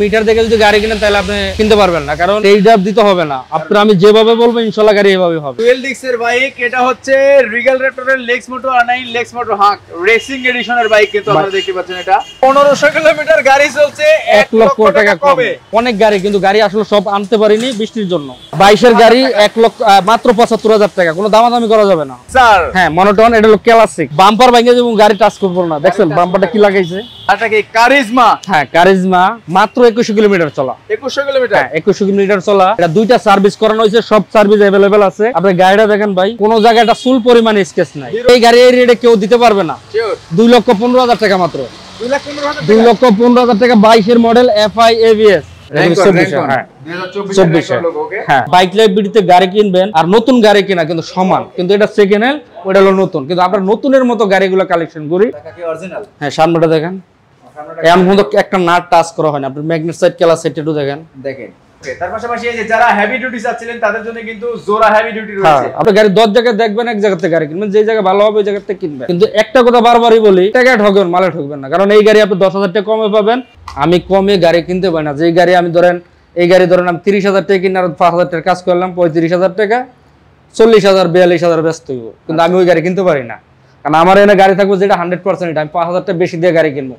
Metre দেখে যদি গাড়ি কিনেন তাহলে আপনি কিনতে পারবেন না। কারণ এই ডাব দিতে হবে না। আপনার আমি যেভাবে বলব ইনশাল্লাহ গাড়ি এভাবে হবে। টুয়েল ডিক্সের বাইক এটা হচ্ছে রিগাল রেটরের লেক্স মোটো আর নাইন লেক্স মোটো হাক রেসিং এডিশনের বাইক কিন্তু আপনারা দেখতে পাচ্ছেন এটা। পনেরোশো কিলোমিটার গাড়ি চলছে এক লক্ষ টাকা কমে। অনেক গাড়ি কিন্তু গাড়ি আসলে সব আনতে পারিনি বৃষ্টির জন্য। বাইশের গাড়ি এক লক্ষ মাত্র পঁচাত্তর হাজার টাকা। কোনো দামাদামি করা যাবে না। স্যার হ্যাঁ মনোটন এটা হলো ক্লাসিক বাম্পার ভাঙে যেমন গাড়ি টাচ করব না। দেখছেন বাম্পারটা কি লাগাইছে? কি কারিজমা হ্যাঁ কারিজমা মাত্র একুশো কিলোমিটার চলা। একুশশো কিলোমিটার? হ্যাঁ একুশো কিলোমিটার চলা। এটা দুইটা সার্ভিস করানো হয়েছে সব সার্ভিস অ্যাভেলেবেল আছে। আপনি গাড়িটা দেখেন ভাই কোন জায়গায় একটা চুল পরিমাণে স্কেচ নাই। এই গাড়ি এই রেটে কেউ দিতে পারবে না। দুই লক্ষ পনেরো হাজার টাকা মাত্র। দুই লক্ষ পনেরো হাজার টাকা বাইশের মডেল এফ আই এভিএস হ্যাঁ। চব্বিশে হ্যাঁ। বাইক লাইফ বিডিতে গাড়ি কিনবেন আর নতুন গাড়ি কিনা কিন্তু সমান। কিন্তু এটা সেকেন্ড হ্যান্ড ওটা হলো নতুন। কিন্তু আমরা নতুনের মতো গাড়িগুলো কালেকশন করি। হ্যাঁ সামনেটা দেখেন। এমন মতো একটা নাট টাচ করা হয় না? আপনি ম্যাগনেট সাইড কেলা সেট একটু দেখেন। দেখেন। তার পাশাপাশি এই যে যারা হেভি ডিউটি চাচ্ছিলেন তাদের জন্য কিন্তু জোড়া হেভি ডিউটি রয়েছে। আপনি গাড়ি দশ জায়গায় দেখবেন এক জায়গাতে গাড়ি কিনবেন। যে জায়গায় ভালো হবে ওই জায়গাতে কিনবেন। কিন্তু একটা কথা বারবারই বলি টাকা ঠকবেন মালে ঠকবেন না। কারণ এই গাড়ি আপনি দশ হাজার টাকা কমে পাবেন। আমি কমে গাড়ি কিনতে পারি না। যে গাড়ি আমি ধরেন এই গাড়ি ধরেন আমি তিরিশ হাজার টাকা কিনে আর পাঁচ হাজার টাকা কাজ করলাম পঁয়ত্রিশ হাজার টাকা চল্লিশ হাজার বিয়াল্লিশ হাজার ব্যস্ত হইব। কিন্তু আমি ওই গাড়ি কিনতে পারি না। কারণ আমার এনে গাড়ি থাকব যেটা হান্ড্রেড পার্সেন্ট আমি পাঁচ হাজার টাকা বেশি দিয়ে গাড়ি কিনবো।